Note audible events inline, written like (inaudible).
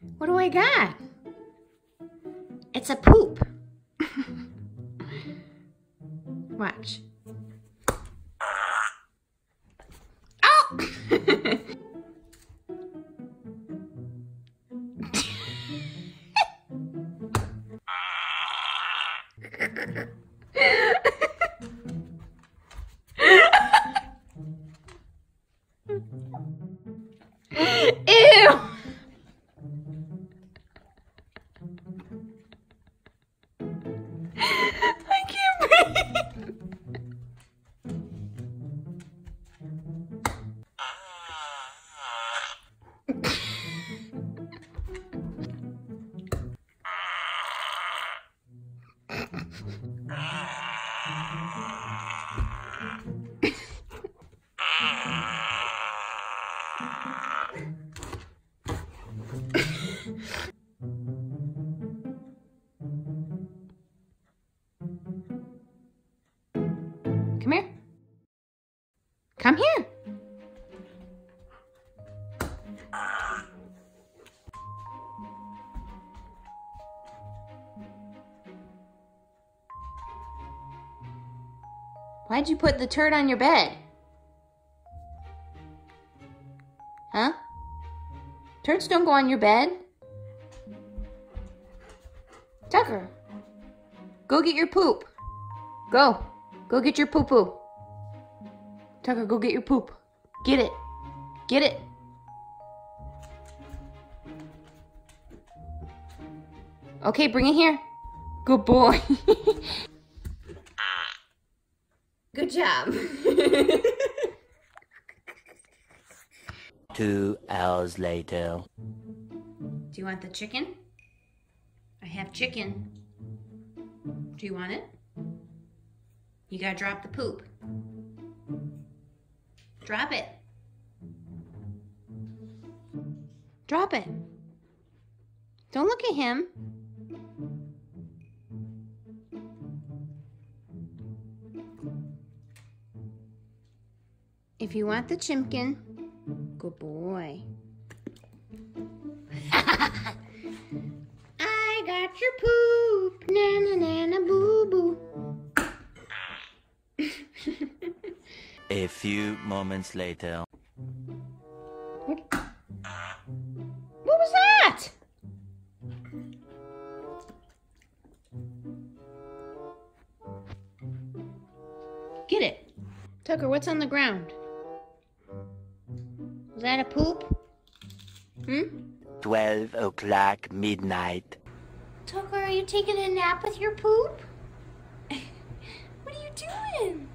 What do I got? It's a poop. (laughs) Watch. Oh! (laughs) Ew! Come here. Come here. Why'd you put the turd on your bed? Huh? Turds don't go on your bed. Tucker, go get your poop. Go. Go get your poo poo. Tucker, go get your poop. Get it. Get it. Okay, bring it here. Good boy. (laughs) Good job. (laughs) Two hours later. Do you want the chicken? I have chicken. Do you want it? You gotta drop the poop. Drop it. Drop it. Don't look at him. If you want the chimkin, good boy. (laughs) I got your poop. Na na na na boo A few moments later. What? What was that? Get it. Tucker, what's on the ground? Was that a poop? Hmm? 12 o'clock midnight. Tucker, are you taking a nap with your poop? (laughs)